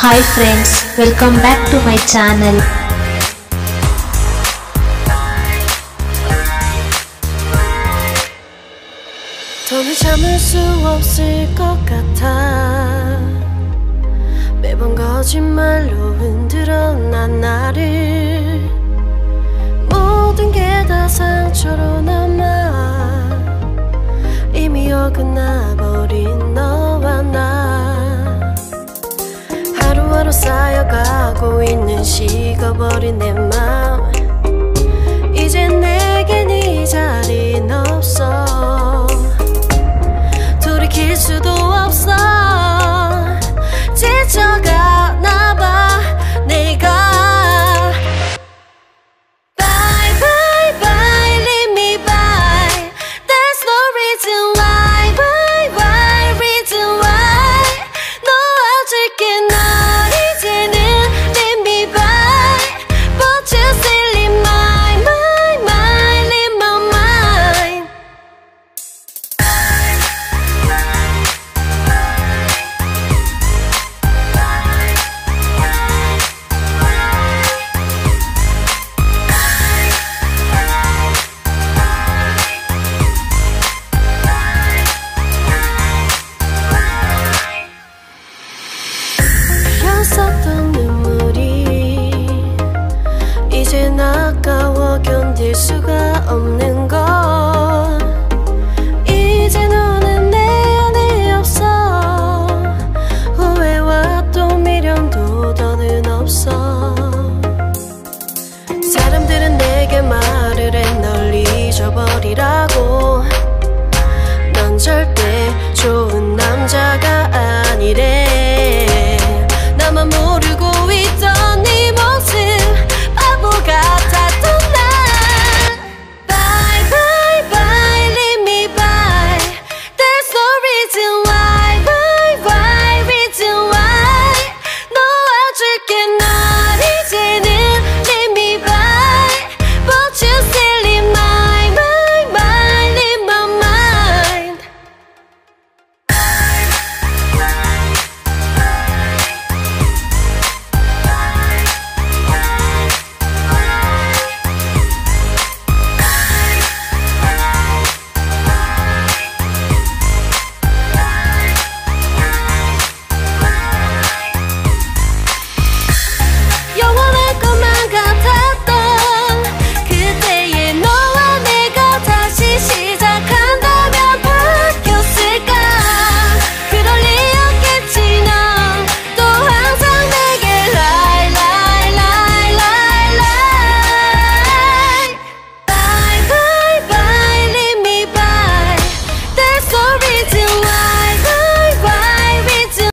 Hi friends, welcome back to my channel. 더는 참을 수 없을 것 같아. 매번 거짓말로 흔들어 난 나를. 모든 게 다 상처로 남아. 이미 어긋나버 쌓여가고 있는 식어버린 내 맘 없는 건 이제 너는 내 안에 없어. 후회와 또 미련도 더는 없어. 사람들은 내게 말을 해널 잊어버리라고. 넌 절대 좋은 남자가 아니래.